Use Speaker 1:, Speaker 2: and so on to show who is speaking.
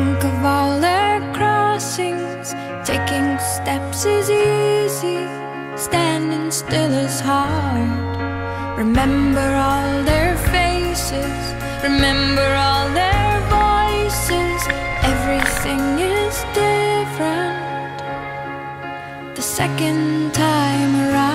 Speaker 1: think of all their crossings. Taking steps is easy Standing still is hard. Remember all their faces Remember all their voices. Everything is different. The second time around.